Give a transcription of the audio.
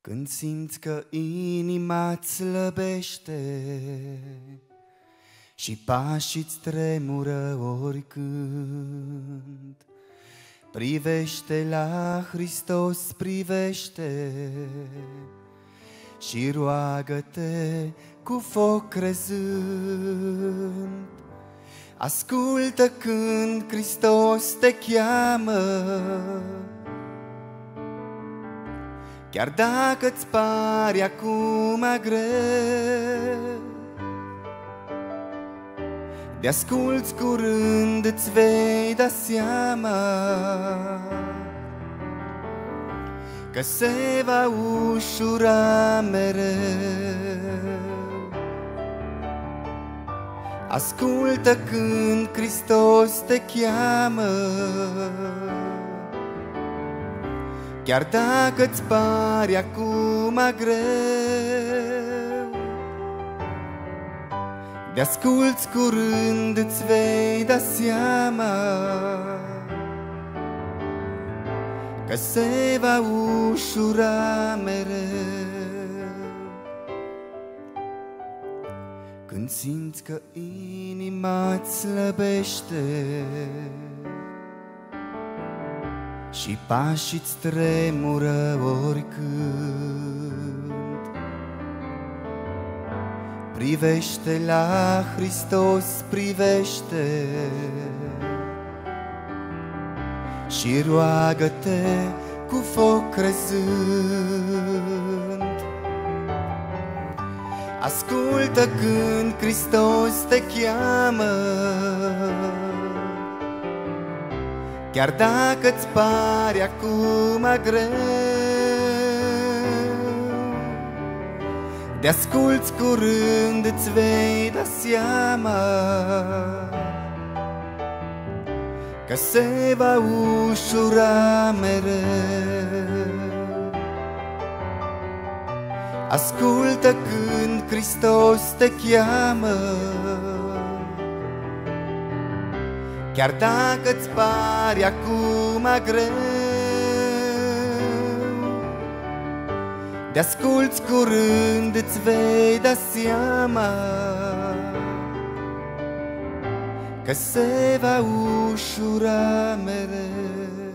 Când simți că inima îți slăbește Și pașii-ți tremură oricând Privește la Hristos, privește Și roagă-te cu foc crezând. Ascultă când Hristos te cheamă Chiar dacă îți pare acum greu De asculți curând îți vei da seama Că se va ușura mereu. Ascultă când Hristos te cheamă Chiar dacă îți pare acum greu De asculți curând îți vei da seama Că se va ușura mereu. Când simți că inima îți slăbește și pașii-ți tremură oricând. Privește la Hristos, privește și roagă-te cu foc crezând. Ascultă când Hristos te cheamă Chiar dacă îți pare acum greu De asculți curând îți vei da seama Că se va ușura mereu. Ascultă când Hristos te cheamă Chiar dacă îți pare acum greu De asculți curând îți vei da seama Că se va ușura mereu